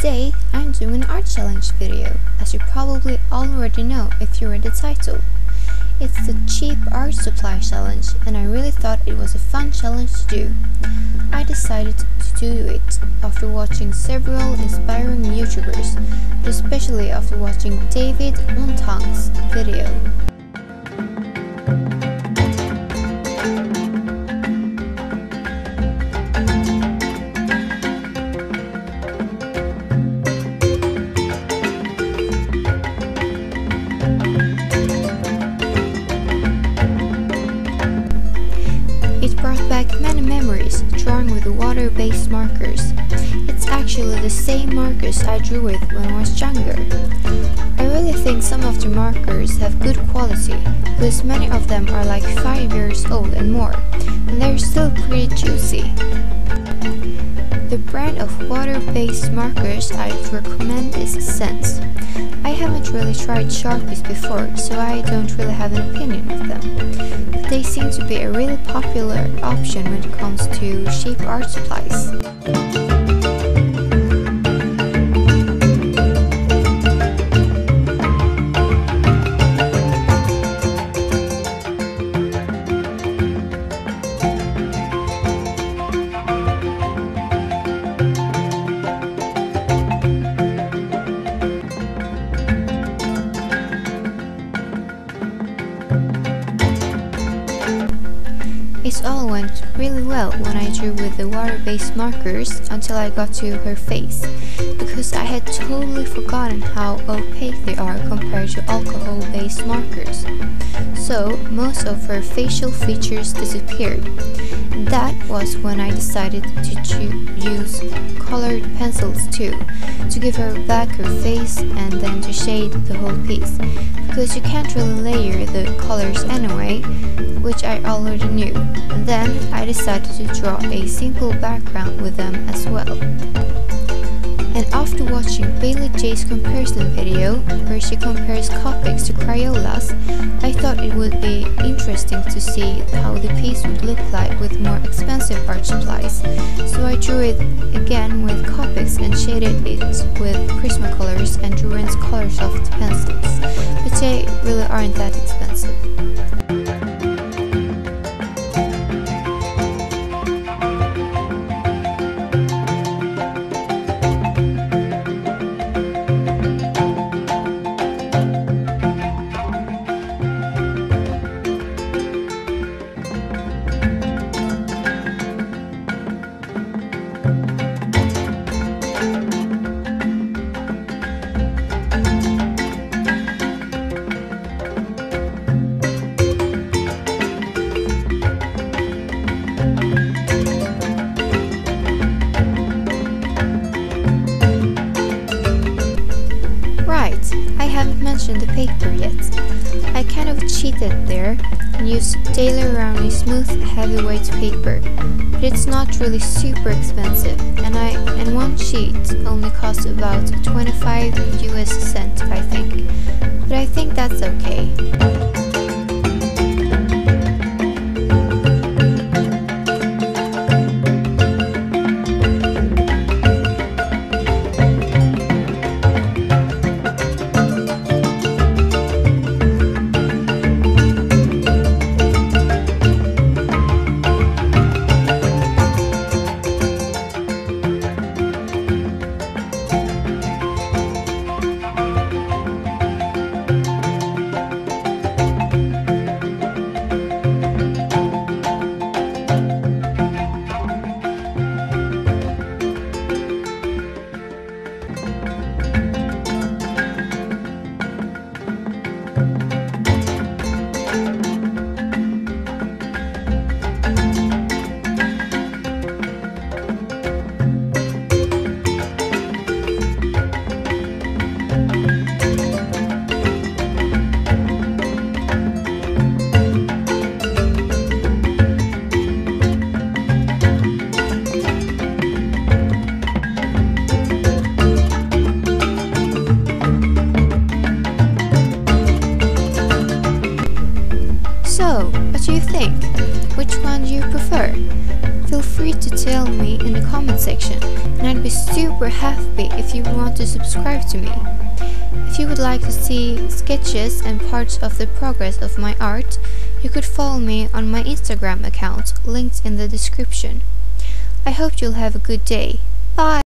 Today I'm doing an art challenge video, as you probably already know if you read the title. It's the cheap art supply challenge and I really thought it was a fun challenge to do. I decided to do it after watching several inspiring YouTubers, especially after watching David Montagne's video. Memories drawing with water-based markers. It's actually the same markers I drew with when I was younger. I really think some of the markers have good quality, because many of them are like 5 years old and more, and they're still pretty juicy. The brand of water-based markers I'd recommend is Sense. I haven't really tried Sharpies before, so I don't really have an opinion. Seem to be a really popular option when it comes to cheap art supplies. It all went really well when I drew with the water-based markers until I got to her face, because I had totally forgotten how opaque they are compared to alcohol-based markers. So most of her facial features disappeared. That was when I decided to use colored pencils too, to give her back her face and then to shade the whole piece, because you can't really layer the colors anyway, which I already knew. And then I decided to draw a simple background with them as well. And after watching Baylee Jae's comparison video, where she compares Copics to Crayolas, I thought it would be interesting to see how the piece would look like with more expensive art supplies. So I drew it again with Copics and shaded it with Prismacolors and Derwent's Coloursoft pencils, but they really aren't that expensive. Haven't the paper yet. I kind of cheated there and used Daler Rowney Smooth Heavyweight paper, but it's not really super expensive and I and one sheet only costs about 25 US cents I think, but I think that's okay. prefer? Feel free to tell me in the comment section and I'd be super happy if you want to subscribe to me. If you would like to see sketches and parts of the progress of my art, you could follow me on my Instagram account linked in the description. I hope you'll have a good day. Bye!